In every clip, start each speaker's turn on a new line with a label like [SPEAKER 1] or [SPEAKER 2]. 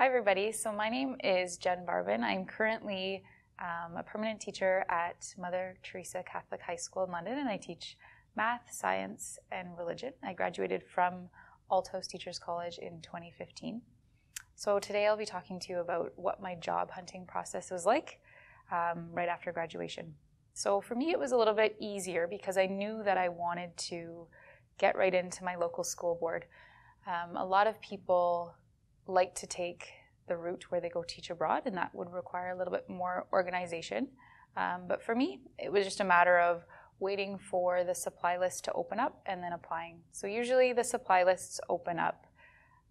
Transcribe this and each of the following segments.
[SPEAKER 1] Hi, everybody. So, my name is Jen Barbon. I'm currently um, a permanent teacher at Mother Teresa Catholic High School in London, and I teach math, science, and religion. I graduated from Althouse Teachers College in 2015. So, today I'll be talking to you about what my job hunting process was like um, right after graduation. So, for me, it was a little bit easier because I knew that I wanted to get right into my local school board. Um, a lot of people like to take the route where they go teach abroad, and that would require a little bit more organization. Um, but for me, it was just a matter of waiting for the supply list to open up and then applying. So usually the supply lists open up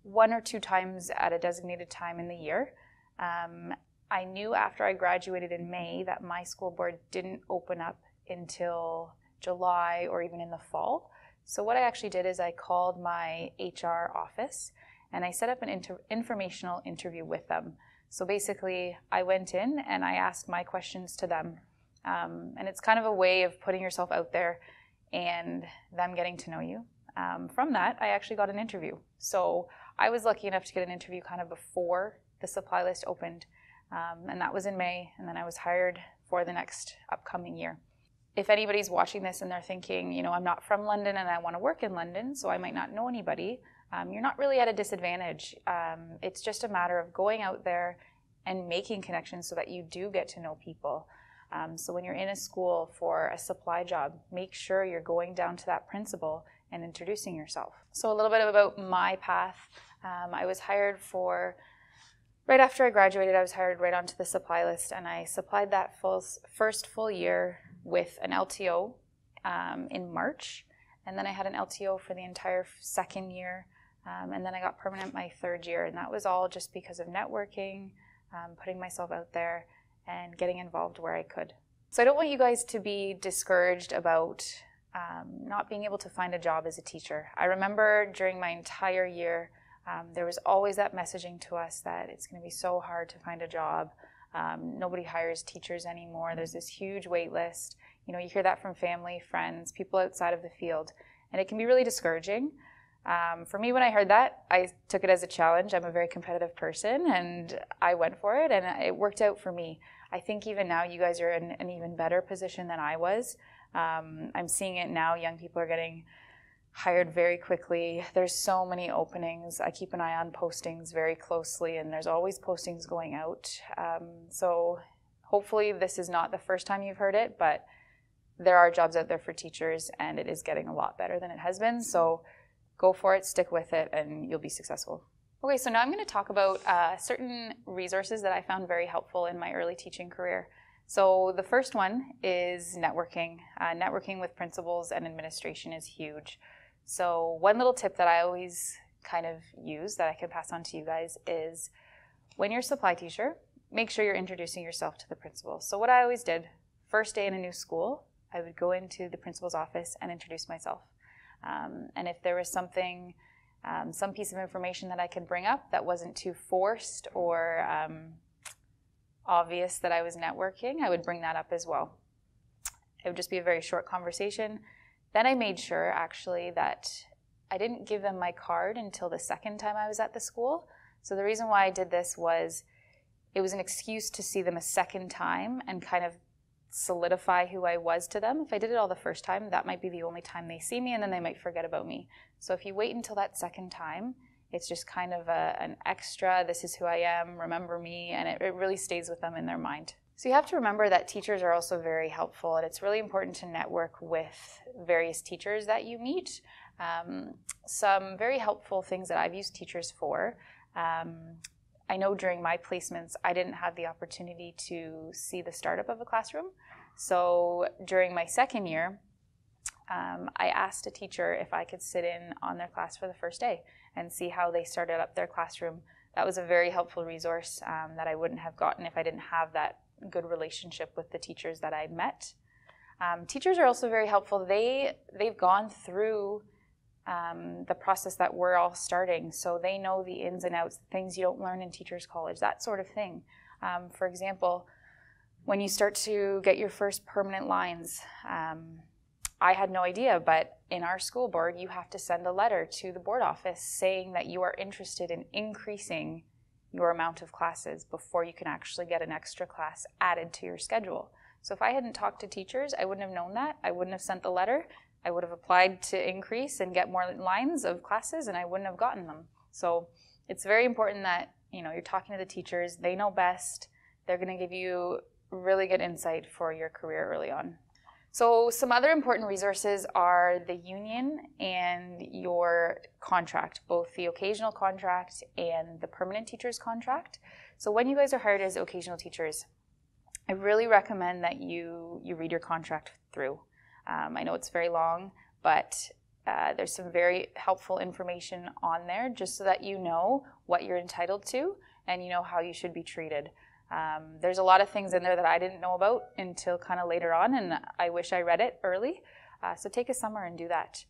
[SPEAKER 1] one or two times at a designated time in the year. Um, I knew after I graduated in May that my school board didn't open up until July or even in the fall. So what I actually did is I called my HR office and I set up an inter- informational interview with them. So basically, I went in and I asked my questions to them. Um, and it's kind of a way of putting yourself out there and them getting to know you. Um, from that, I actually got an interview. So I was lucky enough to get an interview kind of before the supply list opened. Um, and that was in May. And then I was hired for the next upcoming year. If anybody's watching this and they're thinking, you know, I'm not from London and I want to work in London, so I might not know anybody, um, you're not really at a disadvantage. Um, it's just a matter of going out there and making connections so that you do get to know people. Um, so when you're in a school for a supply job, make sure you're going down to that principal and introducing yourself. So a little bit about my path. Um, I was hired for right after I graduated. I was hired right onto the supply list, and I supplied that full, first full year with an LTO um, in March, and then I had an LTO for the entire second year um, and then I got permanent my third year, and that was all just because of networking, um, putting myself out there, and getting involved where I could. So I don't want you guys to be discouraged about um, not being able to find a job as a teacher. I remember during my entire year, um, there was always that messaging to us that it's going to be so hard to find a job. Um, nobody hires teachers anymore. There's this huge wait list. You know, you hear that from family, friends, people outside of the field, and it can be really discouraging. Um, for me, when I heard that, I took it as a challenge. I'm a very competitive person, and I went for it, and it worked out for me. I think even now, you guys are in an even better position than I was. Um, I'm seeing it now. Young people are getting hired very quickly. There's so many openings. I keep an eye on postings very closely, and there's always postings going out. Um, so hopefully, this is not the first time you've heard it, but there are jobs out there for teachers, and it is getting a lot better than it has been. So go for it, stick with it, and you'll be successful. Okay, so now I'm going to talk about uh, certain resources that I found very helpful in my early teaching career. So the first one is networking. Uh, networking with principals and administration is huge. So one little tip that I always kind of use that I can pass on to you guys is when you're a supply teacher, make sure you're introducing yourself to the principal. So what I always did, first day in a new school, I would go into the principal's office and introduce myself. Um, and if there was something, um, some piece of information that I could bring up that wasn't too forced or um, obvious that I was networking, I would bring that up as well. It would just be a very short conversation. Then I made sure actually that I didn't give them my card until the second time I was at the school. So the reason why I did this was it was an excuse to see them a second time and kind of solidify who I was to them. If I did it all the first time, that might be the only time they see me and then they might forget about me. So if you wait until that second time, it's just kind of a, an extra, this is who I am, remember me, and it, it really stays with them in their mind. So you have to remember that teachers are also very helpful, and it's really important to network with various teachers that you meet. Um, some very helpful things that I've used teachers for. Um, I know during my placements, I didn't have the opportunity to see the startup of a classroom. So during my second year, um, I asked a teacher if I could sit in on their class for the first day and see how they started up their classroom. That was a very helpful resource um, that I wouldn't have gotten if I didn't have that good relationship with the teachers that I met. Um, teachers are also very helpful. They they've gone through um, the process that we're all starting. So they know the ins and outs, things you don't learn in teachers' college, that sort of thing. Um, for example, when you start to get your first permanent lines, um, I had no idea, but in our school board, you have to send a letter to the board office saying that you are interested in increasing your amount of classes before you can actually get an extra class added to your schedule. So if I hadn't talked to teachers, I wouldn't have known that. I wouldn't have sent the letter. I would have applied to increase and get more lines of classes and I wouldn't have gotten them. So it's very important that, you know, you're talking to the teachers, they know best. They're going to give you really good insight for your career early on. So, some other important resources are the union and your contract, both the occasional contract and the permanent teacher's contract. So, when you guys are hired as occasional teachers, I really recommend that you you read your contract through. Um, I know it's very long, but uh, there's some very helpful information on there just so that you know what you're entitled to and you know how you should be treated. Um, there's a lot of things in there that I didn't know about until kind of later on, and I wish I read it early. Uh, so take a summer and do that.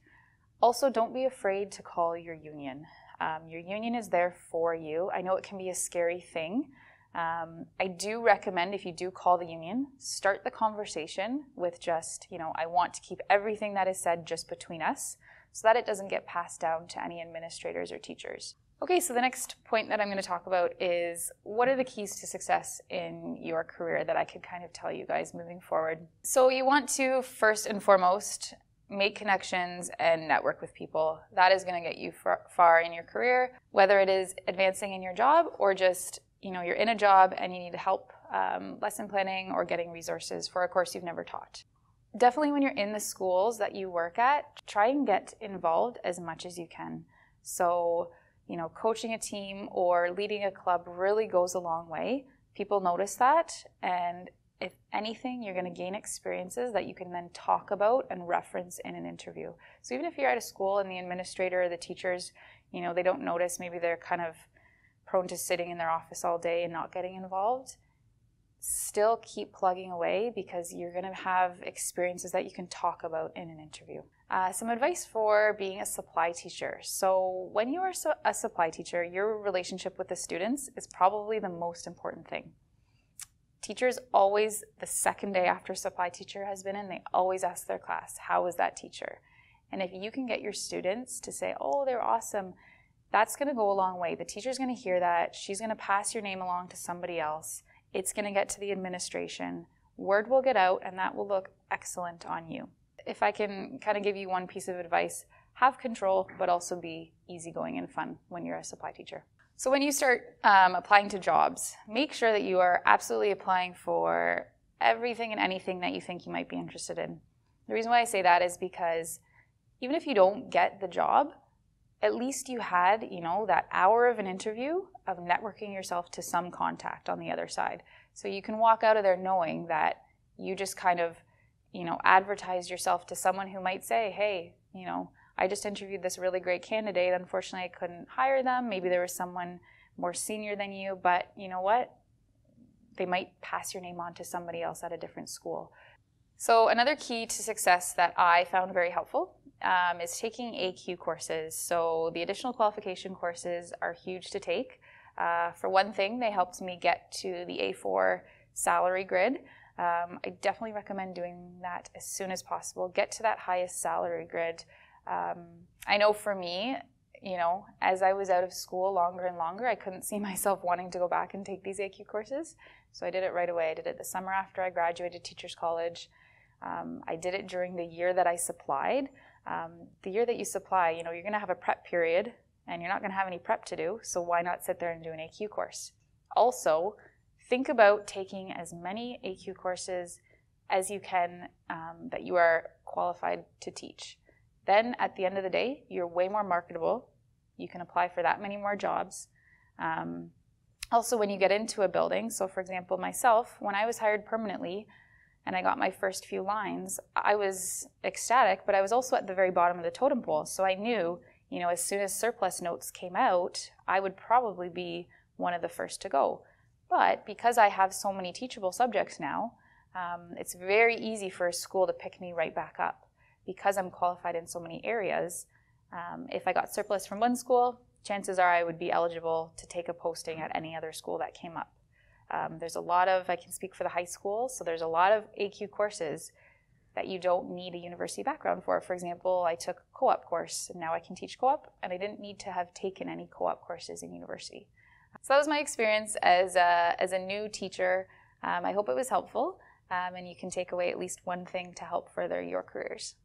[SPEAKER 1] Also, don't be afraid to call your union. Um, your union is there for you. I know it can be a scary thing. Um, I do recommend if you do call the union, start the conversation with just, you know, I want to keep everything that is said just between us so that it doesn't get passed down to any administrators or teachers. Okay, so the next point that I'm going to talk about is what are the keys to success in your career that I could kind of tell you guys moving forward. So, you want to first and foremost make connections and network with people. That is going to get you far, far in your career, whether it is advancing in your job or just, you know, you're in a job and you need to help um, lesson planning or getting resources for a course you've never taught. Definitely when you're in the schools that you work at, try and get involved as much as you can. So, you know, coaching a team or leading a club really goes a long way. People notice that, and if anything, you're going to gain experiences that you can then talk about and reference in an interview. So even if you're at a school and the administrator or the teachers, you know, they don't notice, maybe they're kind of prone to sitting in their office all day and not getting involved, still keep plugging away because you're going to have experiences that you can talk about in an interview. Uh, some advice for being a supply teacher. So, when you are a supply teacher, your relationship with the students is probably the most important thing. Teachers always, the second day after supply teacher has been in, they always ask their class, How was that teacher? And if you can get your students to say, Oh, they're awesome, that's going to go a long way. The teacher's going to hear that. She's going to pass your name along to somebody else. It's going to get to the administration. Word will get out, and that will look excellent on you if I can kind of give you one piece of advice, have control, but also be easygoing and fun when you're a supply teacher. So when you start um, applying to jobs, make sure that you are absolutely applying for everything and anything that you think you might be interested in. The reason why I say that is because even if you don't get the job, at least you had, you know, that hour of an interview of networking yourself to some contact on the other side. So you can walk out of there knowing that you just kind of you know, advertise yourself to someone who might say, hey, you know, I just interviewed this really great candidate. Unfortunately, I couldn't hire them. Maybe there was someone more senior than you, but you know what? They might pass your name on to somebody else at a different school. So, another key to success that I found very helpful um, is taking AQ courses. So, the additional qualification courses are huge to take. Uh, for one thing, they helped me get to the A4 salary grid. Um, I definitely recommend doing that as soon as possible. Get to that highest salary grid. Um, I know for me, you know, as I was out of school longer and longer, I couldn't see myself wanting to go back and take these AQ courses. So I did it right away. I did it the summer after I graduated Teachers College. Um, I did it during the year that I supplied. Um, the year that you supply, you know, you're going to have a prep period and you're not going to have any prep to do. So why not sit there and do an AQ course? Also, think about taking as many AQ courses as you can um, that you are qualified to teach. Then at the end of the day, you're way more marketable. You can apply for that many more jobs. Um, also, when you get into a building, so for example, myself, when I was hired permanently and I got my first few lines, I was ecstatic, but I was also at the very bottom of the totem pole. So I knew, you know, as soon as surplus notes came out, I would probably be one of the first to go. But because I have so many teachable subjects now, um, it's very easy for a school to pick me right back up. Because I'm qualified in so many areas, um, if I got surplus from one school, chances are I would be eligible to take a posting at any other school that came up. Um, there's a lot of, I can speak for the high school, so there's a lot of AQ courses that you don't need a university background for. For example, I took a co op course, and now I can teach co op, and I didn't need to have taken any co op courses in university. So that was my experience as a, as a new teacher. Um, I hope it was helpful um, and you can take away at least one thing to help further your careers.